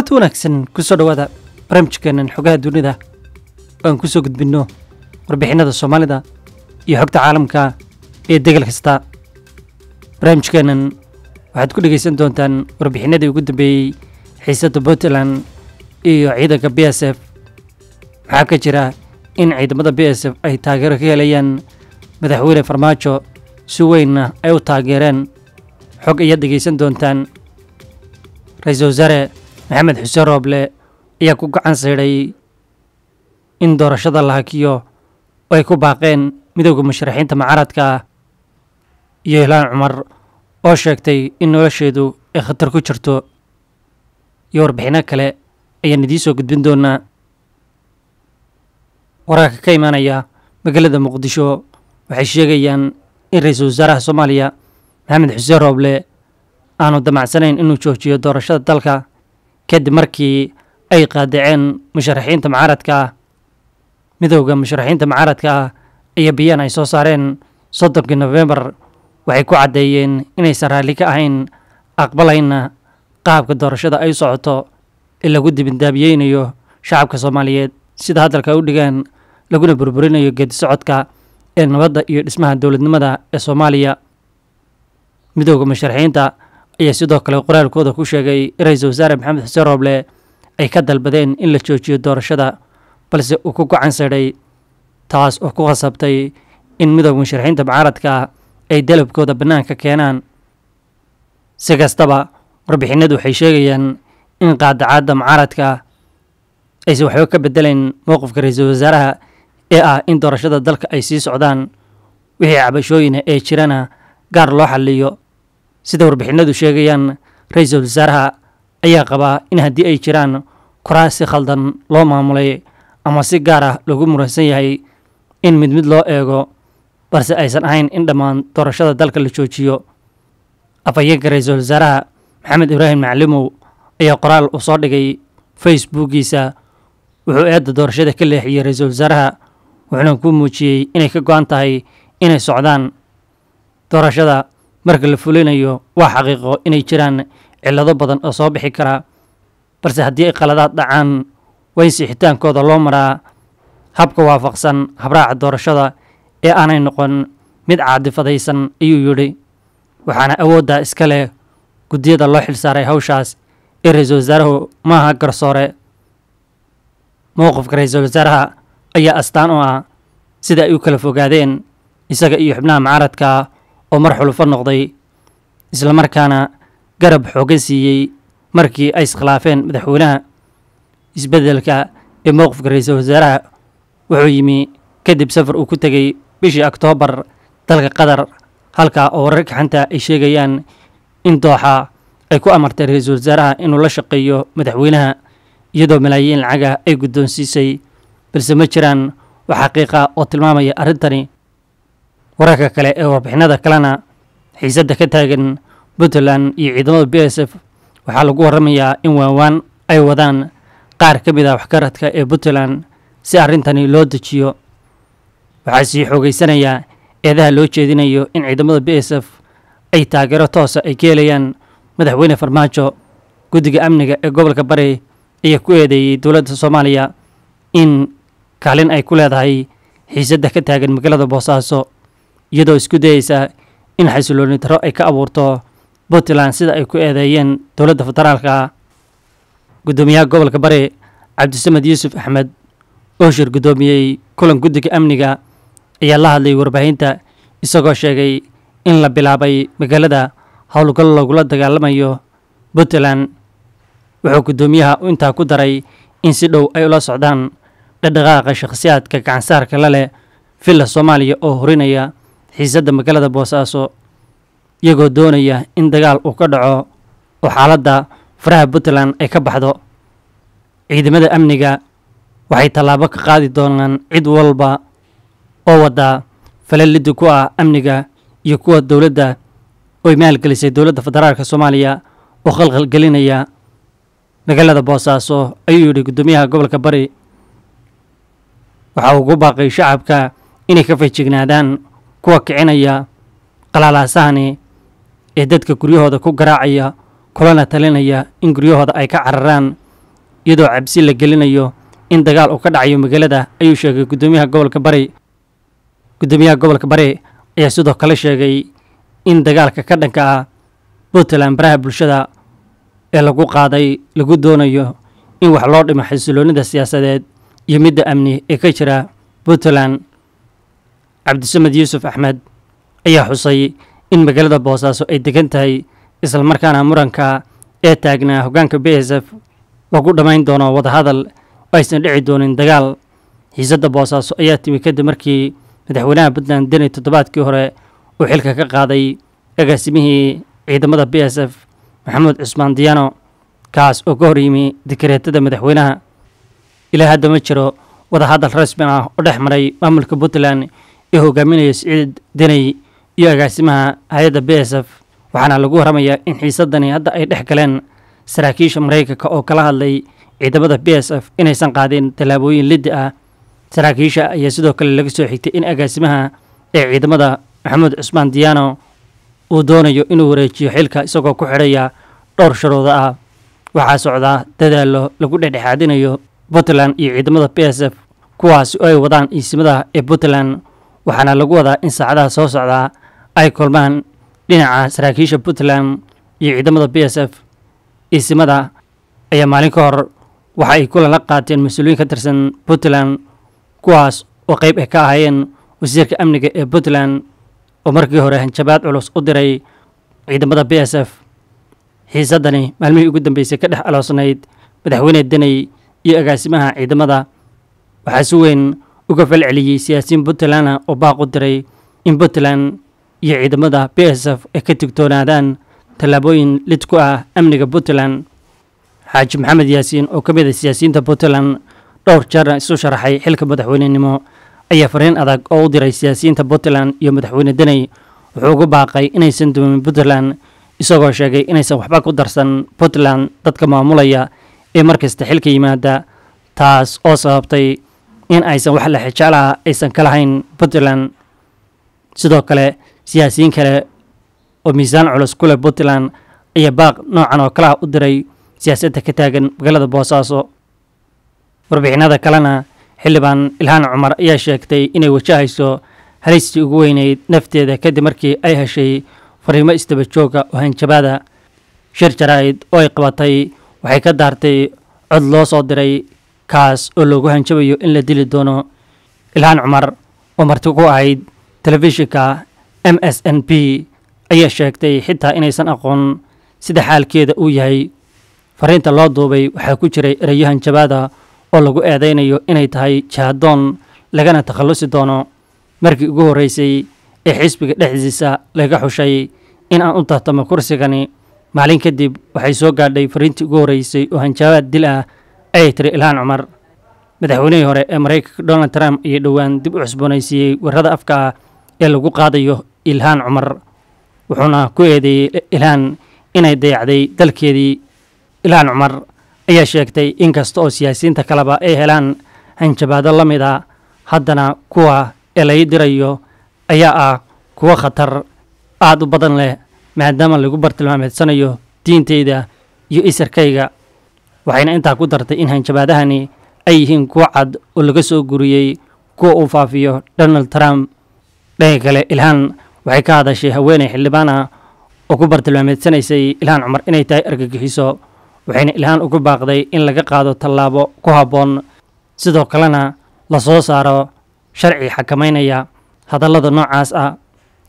kulanti wanaagsan ku soo dhowaada barnaamijkeenan xogaha dunida. Oo aan ku soo gudbinno warbixinada soomaalida iyo xogta caalamka ee degal kasta. Barnaamijkeenan waxaad ku dhegaysan doontaan warbixinadii ugu dambeeyey xiisadda puntland iyo ciidanka b s f. Waxaa ka jira in ciidamada b s f ay taageero ka helayaan madaxweyne farmaajo si weynna ay u taageereen. Xog ayaad dhegaysan doontaan. Ra'iisul wasaare maxamed xuseen rooble ayaa ku gacan saydhay in doorashada la hakiyo oo ay ku baaqeen midowda musharaxiinta mucaaradka iyo hilaan cumar oo sheegtay in nolosheedu ay khatar ku jirto. Iyo warbixinno kale ayaan idiin soo gudbin doonaa wararka ka imaanaya magaalada muqdisho waxay sheegayaan in ra'iisul wasaaraha soomaaliya maxamed xuseen rooble aanu damacsanayn inuu joojiyo doorashada dalka kadib markii ay qaadaceen musharaxiinta mucaaradka ah midowda musharaxiinta mucaaradka ah iyo biyaan ay soo saareen soddonkii nofembar waxay ku caddeeyeen inaysan raalli ka ahayn aqbalayna qaabka doorashada ay socoto ee lagu dibindaabiyeynayo shacabka soomaaliyeed. Sida hadalka u dhigaan laguna burburinayo geedi socodka ee nabadda iyo dhismaha dowladnimada ee soomaaliya. Midowda musharaxiinta ayaa sidoo kale qoraalkooda ku sheegay ra'iisul wasaare maxamed xuseen rooble ay ka dalbadeen in la joojiyo doorashada balse uu ku gacan saydhay taas oo ku khasabtay in midowda musharaxiinta mucaaradka ay dalabkooda bannaanka keenaan. Si kastaba warbixinadu waxay sheegayaan in qaadacaadda mucaaradka aysan waxba ka bedelayn mowqifka ra'iisul wasaaraha ee ah in doorashada dalka ay sii socdaan wixii cabashooyina ee jirana gaar loo xalliyo sida warbixinadu sheegayaan ra'iisul wasaaraha ayaa qabaa in haddii ay jiraan koraas si khaldan loo maamulay ama si gaar ah loogu muransan yahay in mid mid loo eego balse aysan ahayn in dhammaan doorashada dalka la joojiyo. Afhayeenka ra'iisul wasaaraha maxamed ibraahim maclimow ayaa qoraal uu soo dhigay facebookiisa wuxuu eedda doorashada ka leexiyey ra'iisul wasaaraha wuxuuna ku muujiyey inay ka go-an tahay inay socdaan doorashada marka la fulinayo waa xaqiiqo inay jiraan cillado badan oo soo bixi kara. Balse haddii ay qaladaad dhacaan waa in sixitaankooda loo maraa habka waafaqsan habraaca doorashada ee aanay noqon mid caadifadaysan ayuu yidhi. Waxaana awooddaa iska leh guddiyada loo xilsaaray hawshaas ee ra'iisul wasaaruhu maaha garsoore mowqifka ra'iisul wasaaraha ayaa astaan oo ah sida ay u kala fogaadeen isaga iyo xubnaha mucaaradka oo mar xulufo noqday islamarkaana garab xoogan siiyey markii ay iskhilaafeen madaxweynaha. Isbeddelka ee mowqifka ra'iisul wasaaraha wuxuu yimi kadib safar uu ku tegey bishii oktoobar dalka qatar halkaa oo wararka xanta ay sheegayaan in dooxa ay ku amartay ra'iisul wasaaraha inuu la shaqeeyo madaxweynaha iyadoo malaayiin lacaga ay guddoonsiisay. Balse ma jiraan wax xaqiiqa oo tilmaamaya arrintani wararka kale ee warbixinada kalena xiisadda ka taagan puntland iyo ciidamada b s f waxaa lagu warramayaa in waanwaan ay wadaan qaar ka mid ah waxgaradka ee puntland si arrintani loo dejiyo. Waxaa sii xoogeysanayaa eedaha loo jeedinayo in ciidamada b s f ay taageero toosa ay ka helayaan madaxweyne farmaajo guddiga amniga ee gobolka bari ayaa ku eedeeyey dowladda soomaaliya in kaalin ay ku leedahay xiisadda ka taagan magaalada boosaaso iyadoo isku dayeysa in xasilooni darro ay ka abuurto puntland sida ay ku eedeeyeen dowladda federaalka. Guddoomiyaha gobolka bari cabdisamed yuusuf axmed oo shir guddoomiyey kulan guddiga amniga ayaa la hadlay warbaahinta isagoo sheegay in la bilaabay magaalada howlgal lagula dagaalamayo puntland. Wuxuu guddoomiyaha intaa ku daray in si dhow ay ula socdaan dhadhaqaaqa shakhsiyaadka gacansaarka la leh villa soomaaliya oo horinaya xiisadda magaalada boosaaso iyagoo doonaya in dagaal uu ka dhaco oo xaaladda faraha puntland ay ka baxdo. Ciidamada amniga waxay tallaabo ka qaadi doonaan cid walba oo wadda falaliddi ku ah amniga iyo kuwa dowladda oy maalgelisay dowladda federaalka soomaaliya oo khalkhalgelinaya magaalada boosaaso ayuu yidhi guddoomiyaha gobolka bari waxa uu ugu baaqay shacabka inay ka fayjignaadaan kuwa kicinaya qalalaasahani ee dadka guryahooda ku garaacaya kulana talinaya in guryahooda ay ka cararaan iyadoo cabsi la gelinayo in dagaal uu ka dhacayo magaalada ayuu sheegay guddoomiyaha gobolka bari. Guddoomiyaha gobolka bari ayaa sidoo kale sheegay in dagaalka ka dhanka ah puntland baraha bulshada ee lagu qaaday lagu doonayo in wax loo dhimo xasiloonida siyaasadeed iyo midda amni ee ka jira puntland cabdisamed yuusuf axmed ayaa xusay in magaalada boosaaso ay degan tahay islamarkaana muranka ee taagnaa hoggaanka b s f lagu dhammayn doono wadahadal oo aysan dhici doonin dagaal. Xiisadda boosaaso ayaa timi kadib markii madaxweynaha puntland deni toddobaadkii hore uu xilka ka qaaday agaasimihii ciidamada b s f maxamuud cusmaan diyaano kaas oo ka hor yimi dikareetada madaxweynaha. Ilaa hadda ma jiro wadahadal rasmi ah oo dhex maray maamulka puntland ee hogaaminaya siciid deney iyo agaasimaha hay'adda b s f. Waxaana lagu waramayaa in xiisadani hadda ay dhex galeen saraakiisha maraykanka oo kala hadlay ciidamada b s f inaysan qaadin tallaabooyin liddi ah. Saraakiisha ayaa sidoo kale laga soo xigtay in agaasimaha ee ciidamada maxamuud cusmaan diyaano uu doonayo inuu wareejiyo xilka isagoo ku xidhaya dhowr sharooda ah. Waxaa socdaa dadaallo lagu dhexdhexaadinayo puntland iyo ciidamada b s f kuwaasi oo ay wadaan iisimada ee puntland waxaana lagu wadaa in saacadaha soo socdaa ay kulmaan dhinaca saraakiisha puntland iyo ciidamada b s f. Iisimada ayaa maalin ka hor waxa ay kulan la qaateen mas'uuliyiin ka tirsan puntland kuwaas oo qayb ay ka ahaayeen wasiirka amniga ee puntland oo markii hore hanjabaad culus u diray ciidamada b s f. Xiisaddani maalmihii ugu dambeysay ka dhex aloosnayd madaxweyne deney iyo agaasimaha ciidamada. Waxaa si weyn uga falceliyey siyaasiyiin puntlandna oo baaq u diray in puntland iyo ciidamada b s f ay ka tigtoonaadaan tallaabooyin lid ku ah amniga puntland. Xaaji maxamed yaasiin oo ka mid a siyaasiyiinta puntland dhowr jeerna isu sharaxay xilka madaxweynenimo ayaa fariin adag oo u diray siyaasiyiinta puntland iyo madaxweyne deney wuxuu ugu baaqay inaysan dumin puntland isagoo sheegay inaysan waxba ku darsan puntland dadka maamulaya ee markasta xilka yimaada taas oo sababtay in aysan wax lexejaalaha aysan ka lahayn puntland. Sidoo kale siyaasiyiin kale oo miisaan culus ku leh puntland ayaa baaq noocan oo kalaha u diray siyaasadda ka taagan magaalada boosaaso warbixinada kalena xildhibaan ilhaan cumar ayaa sheegtay inay wajahayso halistii ugu weyneyd nafteeda kadib markii ay heshay fariimo istaba jooga oo hanjabaada shir jaraa'id oo ay qabatay waxay ka daartay cod loo soo diray kaas oo loogu hanjabayo in la dili doono ilhaan cumar oo marti ku ahayd telefishinka m s n b ayaa sheegtay xitaa inaysan aqoon sida xaalkeeda uu yahay. Fariinta loo duubay waxaa ku jiray erayo hanjabaada oo lagu eedaynayo inay tahay jihaadoon lagana takhallusi doono. Markii ugu horreysay ee xisbiga dhexdiisa laga xushay in aan u tartamo kursigani maalin kadib waxay soo gaadhay fariintii ugu horreysay oo hanjabaad dil ah ayay tiri ilhaan cumar madaxweynihii hore ee maraykanka donald trump iyo dhowaan dib u cusboonaysiiyey warrada afka ah ee lagu qaadayo ilhaan cumar wuxuuna ku eedeeyey ilhaan inay dayacday dalkeedii. Ilhaan cumar ayaa sheegtay in kasta oo siyaasiyiinta kaleba ay helaan hanjabaado la mid a haddana kuwa ee lai dirayo ayaa ah kuwo khatar aada u badan leh maadaama lagu bartilmaameedsanayo diinteyda iyo isarkayga waxayna intaa ku dartay in hanjabaadahani ay yihiin kuwo cad oo laga soo guriyey kuwa uu faafiyo donald trump. Dhanka kale ilhaan waxay ka hadashay haweeney xildhibaan ah oo ku bartilmaameedsanaysay ilhaan cumar inay tahay argagixiso waxayna ilhaan ugu baaqday in laga qaado tallaabo ku habboon. Sidoo kalena la soo saaro sharci xakamaynaya hadallada noocaas ah.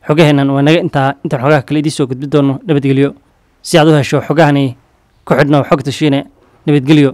Xogaheennan waa naga intaa intaan xogaha kale idiin soo gudbi doono nabadgelyo. Si aad u hesho xogahani ku xidhno xogta shiine nabadgelyo